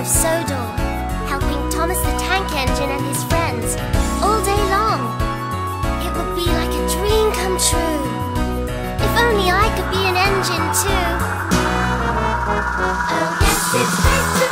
of Sodor, helping Thomas the Tank Engine and his friends all day long. It would be like a dream come true. If only I could be an engine too. Oh, yes, it's great